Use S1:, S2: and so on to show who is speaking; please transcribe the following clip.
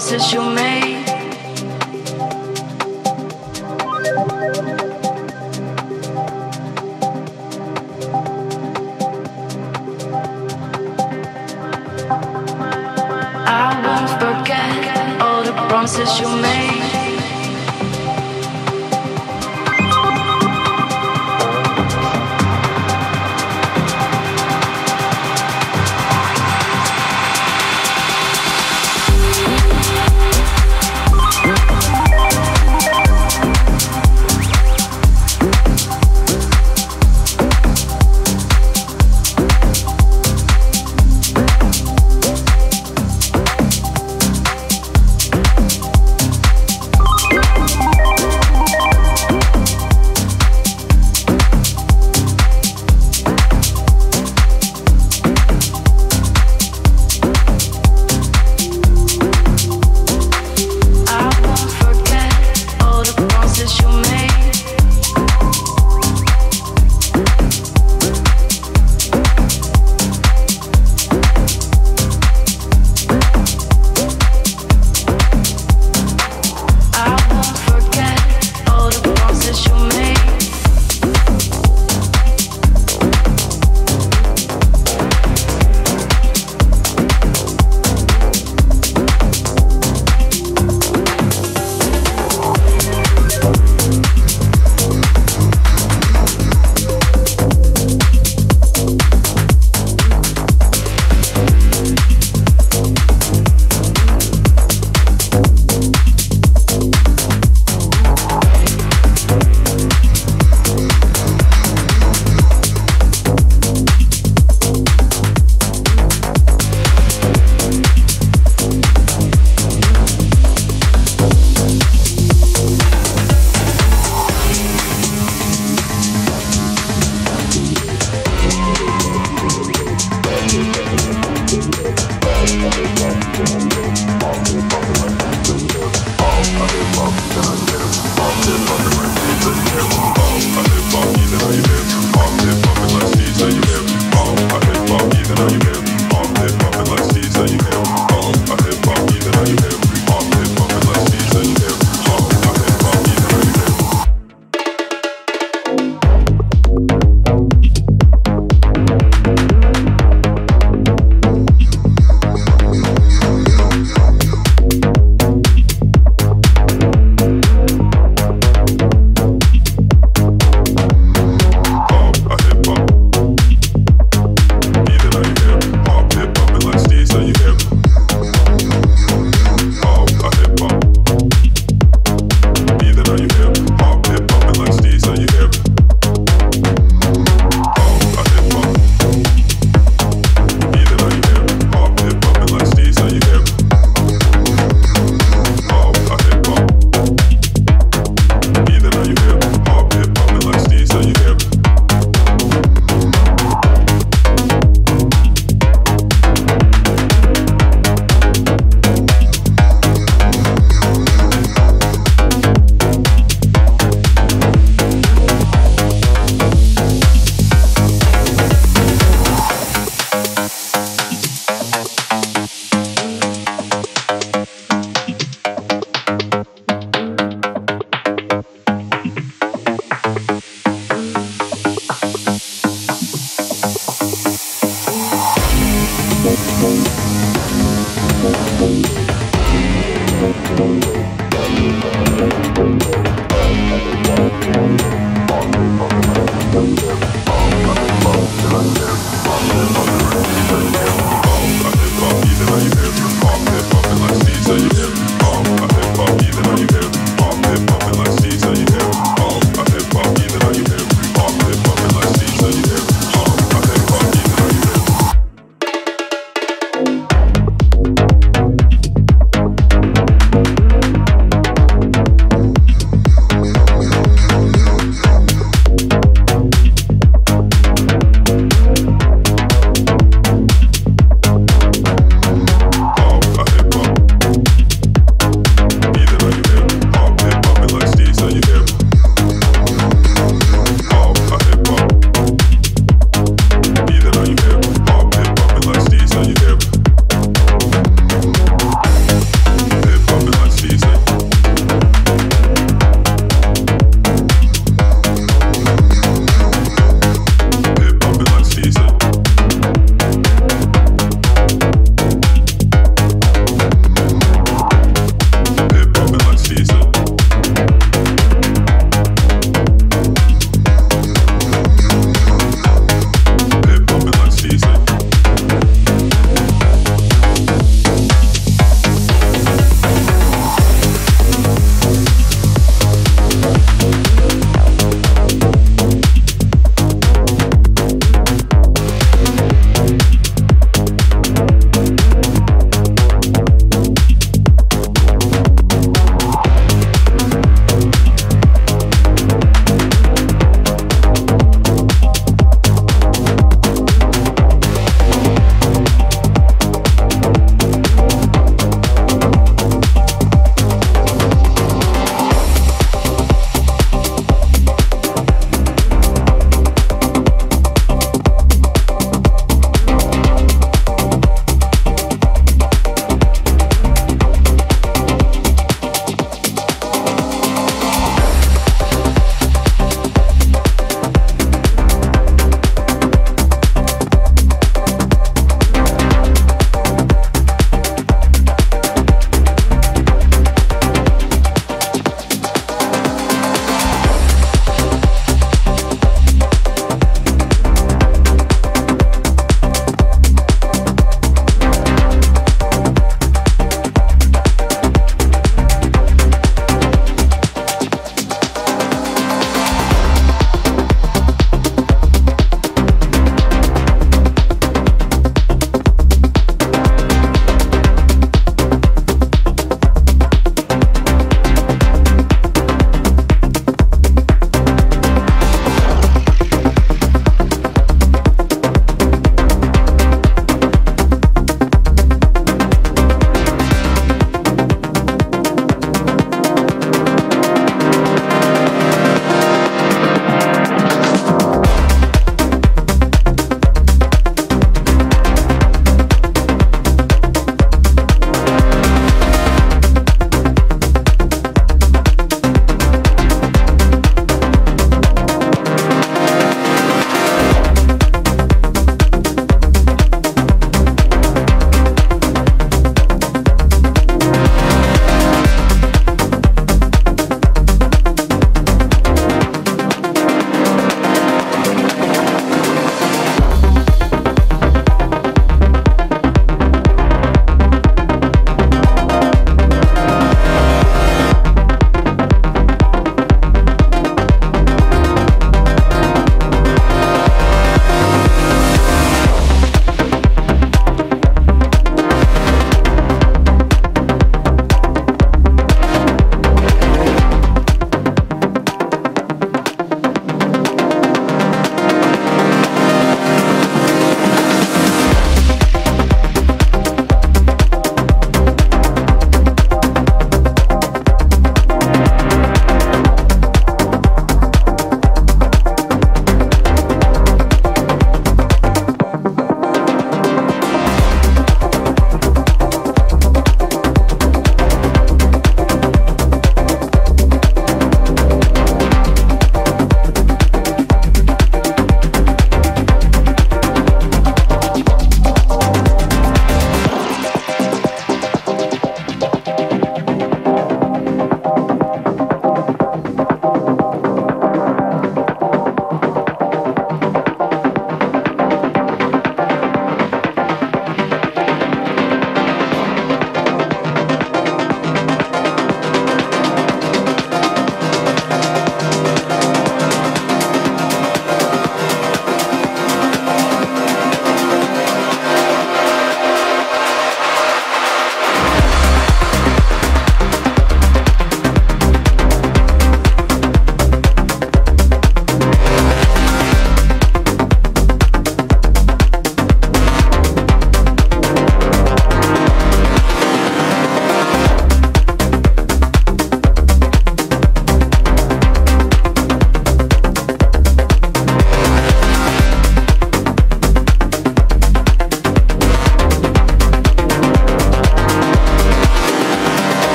S1: promises you made.